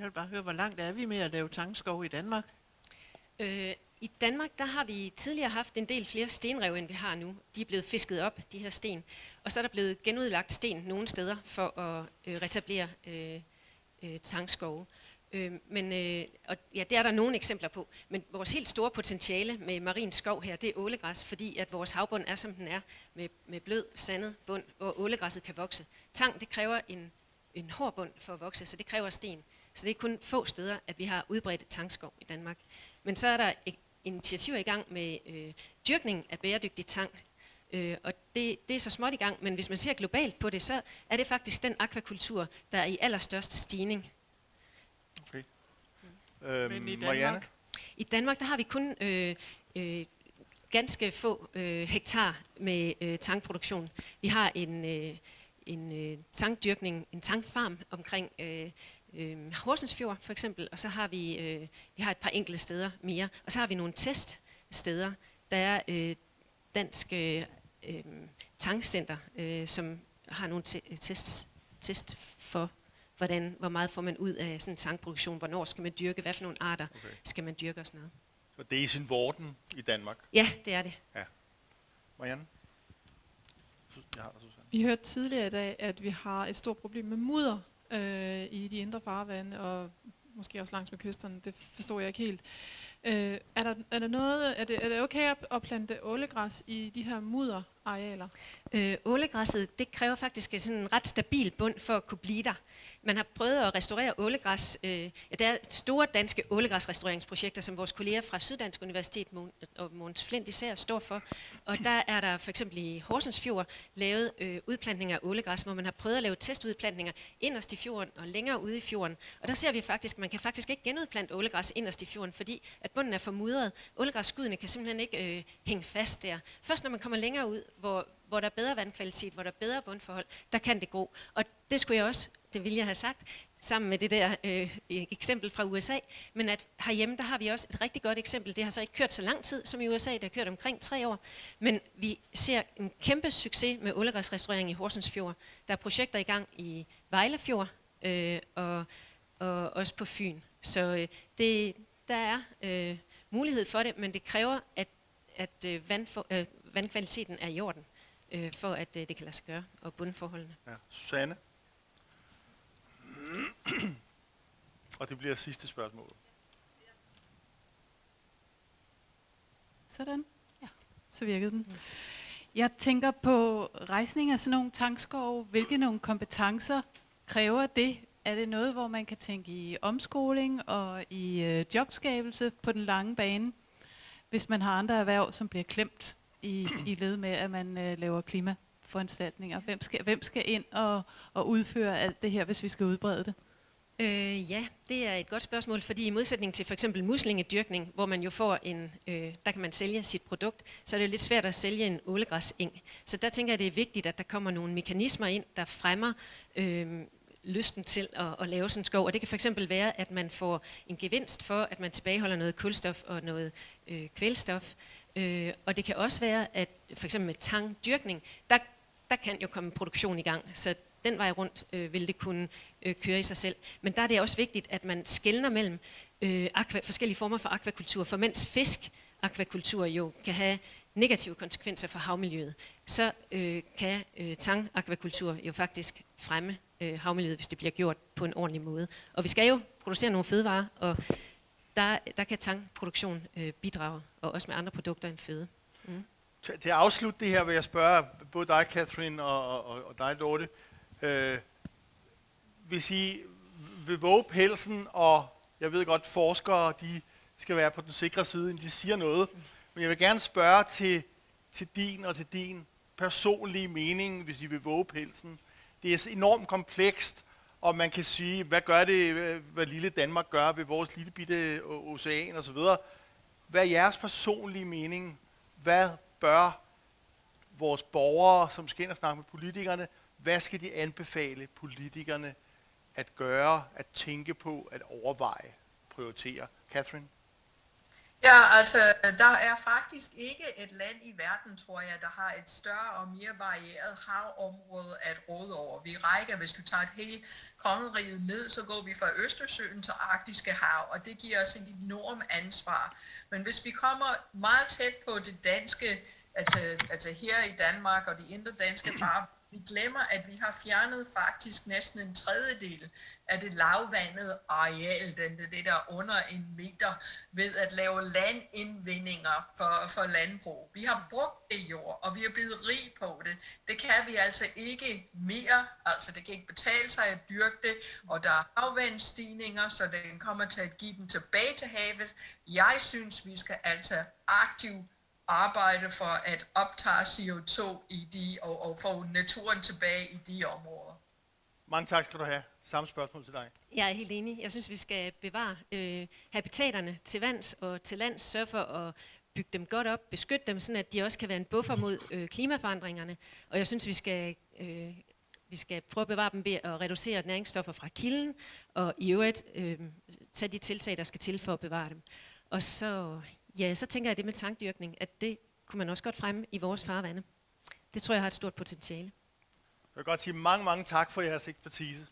Jeg vil bare høre, hvor langt er vi med at lave tangskov i Danmark? Øh, I Danmark der har vi tidligere haft en del flere stenrev, end vi har nu. De er blevet fisket op, de her sten. Og så er der blevet genudlagt sten nogle steder for at øh, retablere øh, øh, tangskove. Øh, men, øh, og ja, det er der nogle eksempler på. Men vores helt store potentiale med marin skov her, det er ålegræs, fordi at vores havbund er, som den er, med, med blød, sandet bund, hvor ålegræsset kan vokse. Tang, det kræver en, en hård bund for at vokse, så det kræver sten. Så det er kun få steder, at vi har udbredt tangskov i Danmark. Men så er der initiativer i gang med øh, dyrkning af bæredygtig tang. Øh, og det, det er så småt i gang, men hvis man ser globalt på det, så er det faktisk den akvakultur, der er i allerstørst stigning. Okay. Øhm, Men i Marianne? Danmark? I Danmark der har vi kun øh, øh, ganske få øh, hektar med øh, tangproduktion. Vi har en, øh, en øh, tangdyrkning, en tangfarm omkring øh, øh, Horsensfjord for eksempel, og så har vi, øh, vi har et par enkelte steder mere, og så har vi nogle teststeder. Der er øh, Dansk øh, øh, Tangcenter, øh, som har nogle te- test, test for, hvordan, hvor meget får man ud af sådan en tangproduktion, hvornår skal man dyrke, hvad for nogle arter Okay. skal man dyrke og sådan noget. Så det er i sin vorden i Danmark. Ja, det er det. Marianne? Sus- Jeg har dig, Susanne. Vi hørte tidligere i dag, at vi har et stort problem med mudder øh, i de indre farvande, og måske også langs med kysterne. Det forstår jeg ikke helt. Øh, er, der, er, der noget, er, det, er det okay at, at plante ålegræs i de her mudder arealer? Øh, ålegræsset, det kræver faktisk en ret stabil bund for at kunne blive der. Man har prøvet at restaurere ålegræs. Øh, ja, der er store danske ålegræsrestaureringsprojekter, som vores kolleger fra Syddansk Universitet og Måns Flint især står for. Og der er der for eksempel i Horsens Fjord lavet øh, udplantninger af ålegræs, hvor man har prøvet at lave testudplantninger inderst i fjorden og længere ude i fjorden. Og der ser vi faktisk, at man kan faktisk ikke genudplante ålegræs inderst i fjorden, fordi at bunden er for mudret. Ålegræsskuddene kan simpelthen ikke øh, hænge fast der. Først når man kommer længere ud, hvor, hvor der er bedre vandkvalitet, hvor der er bedre bundforhold, der kan det gå. Og det skulle jeg også, det ville jeg have sagt, sammen med det der øh, øh eksempel fra USA. Men at herhjemme, der har vi også et rigtig godt eksempel. Det har så ikke kørt så lang tid som i USA, det har kørt omkring tre år. Men vi ser en kæmpe succes med ålegræsrestaurering i Horsens Fjord. Der er projekter i gang i Vejlefjord øh, og, og også på Fyn. Så øh, det, der er øh, mulighed for det, men det kræver, at, at øh, vandfor, øh, vandkvaliteten er i orden, øh, for at øh, det kan lade sig gøre, og bundforholdene. Ja. Susanne? Og det bliver sidste spørgsmål. Sådan. Ja. Så virkede den. Jeg tænker på rejsning af sådan nogle tankskove. Hvilke nogle kompetencer kræver det? Er det noget, hvor man kan tænke i omskoling og i øh, jobskabelse på den lange bane, hvis man har andre erhverv, som bliver klemt i, i led med, at man øh, laver klimaforanstaltninger? Hvem skal, hvem skal ind og, og udføre alt det her, hvis vi skal udbrede det? Øh, ja, det er et godt spørgsmål, fordi i modsætning til for eksempel muslingedyrkning, hvor man jo får en, øh, der kan man sælge sit produkt, så er det jo lidt svært at sælge en ålegræseng. Så der tænker jeg, det er vigtigt, at der kommer nogle mekanismer ind, der fremmer øh, lysten til at, at lave sådan en skov. Og det kan for eksempel være, at man får en gevinst for, at man tilbageholder noget kulstof og noget øh, kvælstof. Øh, og det kan også være, at for eksempel med tangdyrkning, der, der kan jo komme produktion i gang. Så den vej rundt øh, vil det kunne øh, køre i sig selv. Men der er det også vigtigt, at man skelner mellem øh, aqua, forskellige former for akvakultur. For mens fisk akvakultur jo kan have negative konsekvenser for havmiljøet, så øh, kan øh, tang-akvakultur jo faktisk fremme øh, havmiljøet, hvis det bliver gjort på en ordentlig måde. Og vi skal jo producere nogle fødevarer, og der, der kan tangproduktion øh, bidrage, og også med andre produkter end føde. Mm. Til til at afslutte det her vil jeg spørge både dig, Catherine, og, og, og dig, Lotte. Øh, hvis I vil våge pelsen, og jeg ved godt, forskere de skal være på den sikre side, inden de siger noget, men jeg vil gerne spørge til, til din og til din personlige mening, hvis I vil våge pelsen. Det er så enormt komplekst, og man kan sige, hvad gør det, øh, hvad lille Danmark gør ved vores lille bitte ocean osv. Hvad er jeres personlige mening? Hvad bør vores borgere, som skal ind og snakke med politikerne, hvad skal de anbefale politikerne at gøre, at tænke på, at overveje, prioritere? Catherine? Ja, altså, der er faktisk ikke et land i verden, tror jeg, der har et større og mere varieret havområde at råde over. Vi rækker, hvis du tager et helt kongeriget ned, så går vi fra Østersøen til Arktiske hav, og det giver os et enormt ansvar. Men hvis vi kommer meget tæt på det danske, altså, altså her i Danmark og de indre danske farver, vi glemmer, at vi har fjernet faktisk næsten en tredjedel af det lavvandede areal, den, det, der under en meter, ved at lave landindvindinger for, for landbrug. Vi har brugt det jord, og vi er blevet rig på det. Det kan vi altså ikke mere. Altså det kan ikke betale sig at dyrke det, og der er afvandsstigninger, så den kommer til at give den tilbage til havet. Jeg synes, vi skal altså aktivt arbejde for at optage CO2 i de, og, og få naturen tilbage i de områder. Mange tak skal du have. Samme spørgsmål til dig. Jeg er helt enig. Jeg synes, vi skal bevare øh, habitaterne til vands og til lands, sørge for at bygge dem godt op, beskytte dem, sådan at de også kan være en buffer mod øh, klimaforandringerne. Og jeg synes, vi skal, øh, vi skal prøve at bevare dem ved at reducere næringsstoffer fra kilden, og i øvrigt øh, tage de tiltag, der skal til for at bevare dem. Og så, ja, så tænker jeg det med tankdyrkning, at det kunne man også godt fremme i vores farvande. Det tror jeg har et stort potentiale. Jeg vil godt sige mange, mange tak for jeres ekspertise.